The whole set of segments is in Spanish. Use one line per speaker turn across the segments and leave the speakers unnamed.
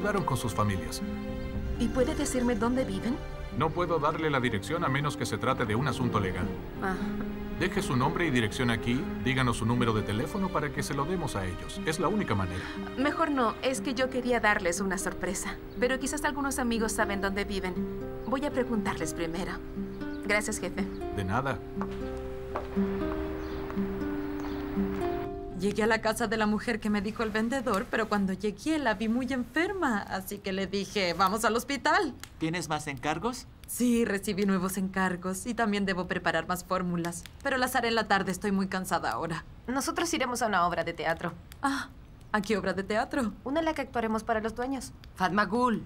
mudaron con sus familias.
¿Y puede decirme dónde viven?
No puedo darle la dirección a menos que se trate de un asunto legal.
Ah,
Deje su nombre y dirección aquí, díganos su número de teléfono para que se lo demos a ellos. Es la única manera.
mejor no, es que yo quería darles una sorpresa. Pero quizás algunos amigos saben dónde viven. Voy a preguntarles primero. Gracias, jefe.
De nada.
Llegué a la casa de la mujer que me dijo el vendedor, pero cuando llegué la vi muy enferma, así que le dije, vamos al hospital.
¿Tienes más encargos?
Sí, recibí nuevos encargos y también debo preparar más fórmulas, pero las haré en la tarde, estoy muy cansada ahora.
Nosotros iremos a una obra de teatro.
Ah, ¿a qué obra de teatro?
Una en la que actuaremos para los dueños.
Fatmagul.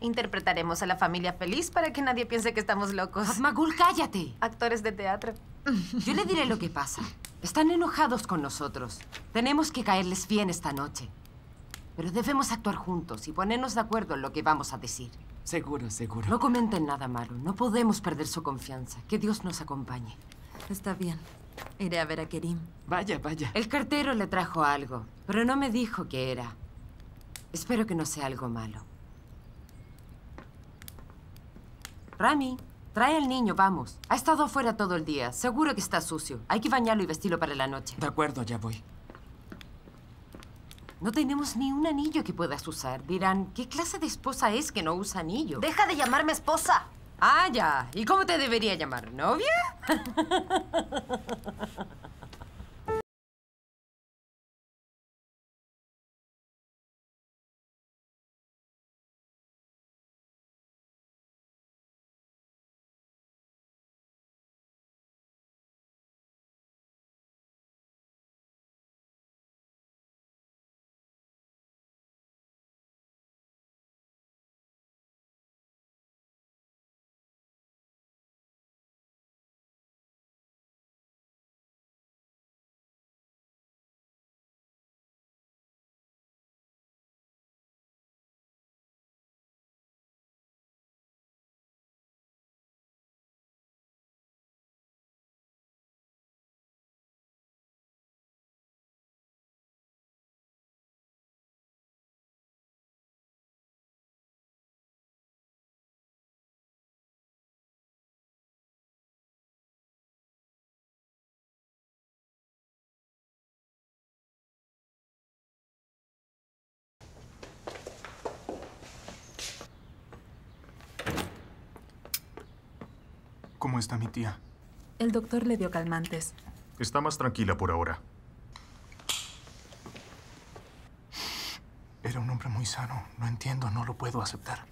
Interpretaremos a la familia feliz para que nadie piense que estamos locos.
Fatmagul, cállate.
Actores de teatro.
Yo le diré lo que pasa. Están enojados con nosotros. Tenemos que caerles bien esta noche. Pero debemos actuar juntos y ponernos de acuerdo en lo que vamos a decir.
Seguro, seguro.
No comenten nada malo. No podemos perder su confianza. Que Dios nos acompañe.
Está bien, iré a ver a Kerim.
Vaya, vaya.
El cartero le trajo algo, pero no me dijo qué era. Espero que no sea algo malo. Rami, trae al niño, vamos. Ha estado afuera todo el día. Seguro que está sucio. Hay que bañarlo y vestirlo para la noche.
De acuerdo, ya voy.
No tenemos ni un anillo que puedas usar. Dirán, ¿qué clase de esposa es que no usa anillo?
¡Deja de llamarme esposa!
Ah, ya. ¿Y cómo te debería llamar? ¿Novia?
¿Cómo está mi tía?
El doctor le dio calmantes.
Está más tranquila por ahora. Era un hombre muy sano. No entiendo, no lo puedo aceptar.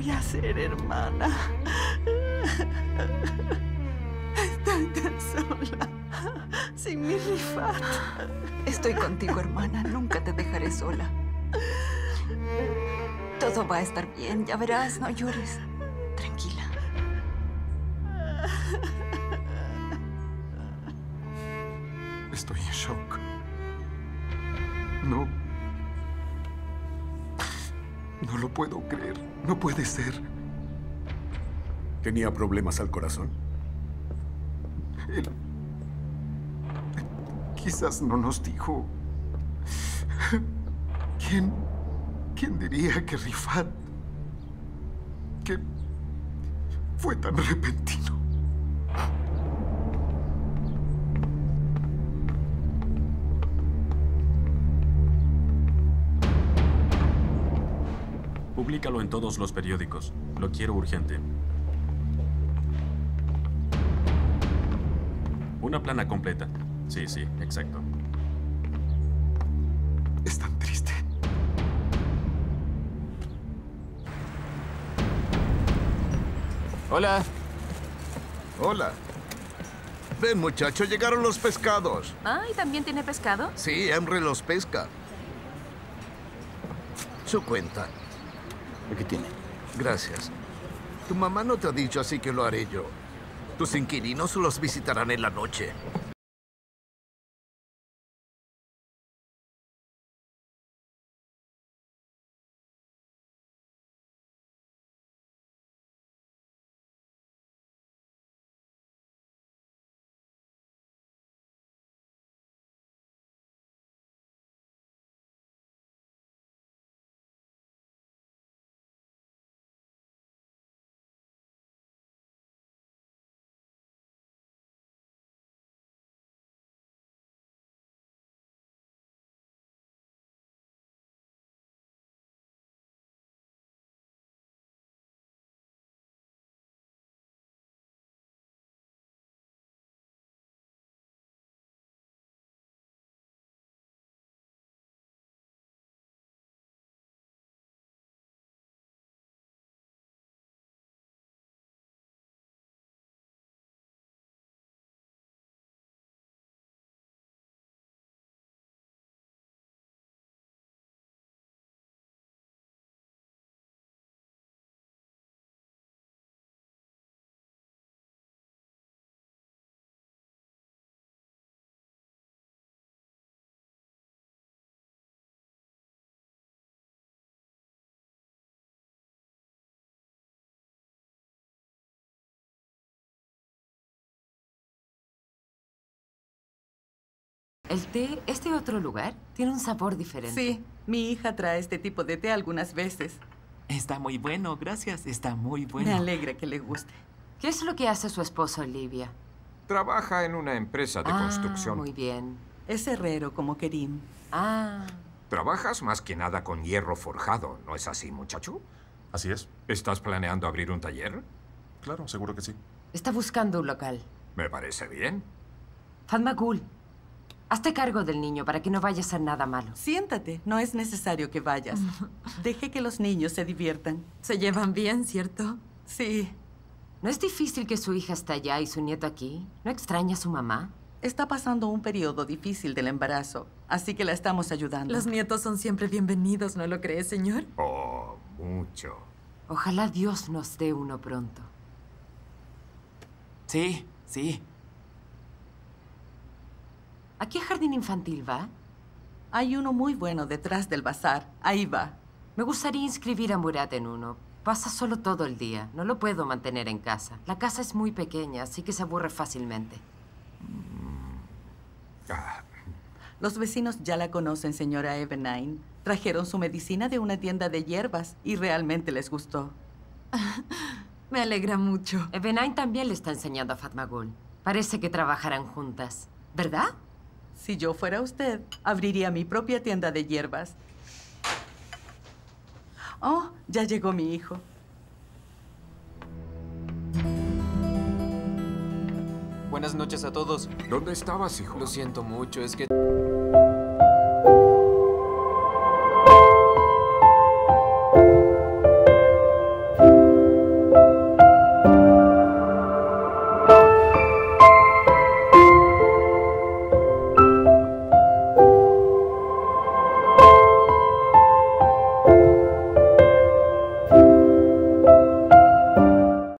Voy a hacer, hermana? Estoy tan sola. Sin mi Rifat.
Estoy contigo, hermana. Nunca te dejaré sola. Todo va a estar bien. Ya verás, no llores. Tranquila.
Estoy en shock.
No. No lo puedo creer. No puede ser.
¿Tenía problemas al corazón?
Él... Quizás no nos dijo. ¿Quién... ¿Quién diría que Rifat... que... fue tan repentino?
Publícalo en todos los periódicos. Lo quiero urgente. Una plana completa. Sí, sí, exacto.
Es tan triste.
Hola.
Hola. Ven, muchacho, llegaron los pescados.
Ah, ¿y también tiene pescado?
Sí, Emre los pesca. Su cuenta.
Aquí tiene.
Gracias. Tu mamá no te ha dicho, así que lo haré yo. Tus inquilinos los visitarán en la noche.
¿El té es de otro lugar? Tiene un sabor diferente.
Sí, mi hija trae este tipo de té algunas veces.
Está muy bueno, gracias. Está muy bueno.
Me alegra que le guste.
¿Qué es lo que hace su esposo, Olivia?
Trabaja en una empresa de
ah,
construcción.
Muy bien.
Es herrero como Kerim.
Ah.
Trabajas más que nada con hierro forjado, ¿no es así, muchacho?
Así es.
¿Estás planeando abrir un taller?
Claro, seguro que sí.
Está buscando un local.
Me parece bien.
Fatma Gul, hazte cargo del niño para que no vaya a hacer nada malo.
Siéntate, no es necesario que vayas. Deje que los niños se diviertan.
Se llevan bien, ¿cierto?
Sí.
¿No es difícil que su hija está allá y su nieto aquí? ¿No extraña a su mamá?
Está pasando un periodo difícil del embarazo, así que la estamos ayudando.
Los nietos son siempre bienvenidos, ¿no lo cree, señor?
Oh, mucho.
Ojalá Dios nos dé uno pronto.
Sí, sí.
¿A qué jardín infantil va?
Hay uno muy bueno detrás del bazar. Ahí va.
Me gustaría inscribir a Murat en uno. Pasa solo todo el día. No lo puedo mantener en casa. La casa es muy pequeña, así que se aburre fácilmente.
Ah,
Los vecinos ya la conocen, señora Evenine. Trajeron su medicina de una tienda de hierbas y realmente les gustó.
Me alegra mucho.
Evenain también le está enseñando a Fatma Gul. Parece que trabajarán juntas. ¿Verdad?
Si yo fuera usted, abriría mi propia tienda de hierbas. Oh, ya llegó mi hijo.
Buenas noches a todos.
¿Dónde estabas, hijo?
Lo siento mucho, es que...